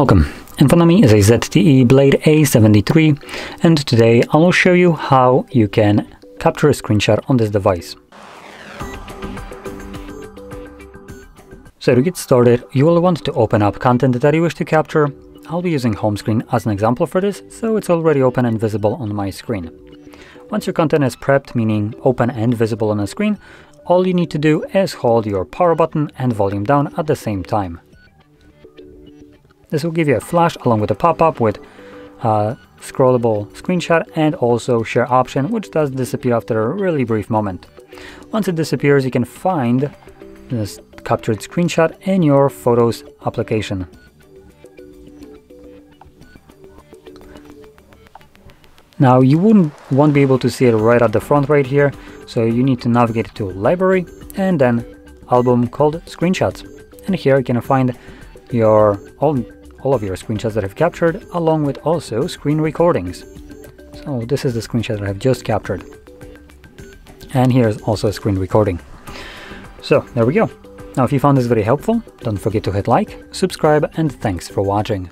Welcome. In front of me is a ZTE Blade A73 and today I will show you how you can capture a screenshot on this device. So to get started, you will want to open up content that you wish to capture. I'll be using home screen as an example for this, so it's already open and visible on my screen. Once your content is prepped, meaning open and visible on the screen, all you need to do is hold your power button and volume down at the same time. This will give you a flash along with a pop-up with scrollable screenshot and also share option, which does disappear after a really brief moment. Once it disappears, you can find this captured screenshot in your Photos application. Now you wouldn't won't be able to see it right at the front right here, so you need to navigate to Library and then album called Screenshots. And here you can find your all all of your screenshots that I've captured, along with also screen recordings. So this is the screenshot that I've just captured. And here's also a screen recording. So there we go. Now if you found this very helpful, don't forget to hit like, subscribe, and thanks for watching.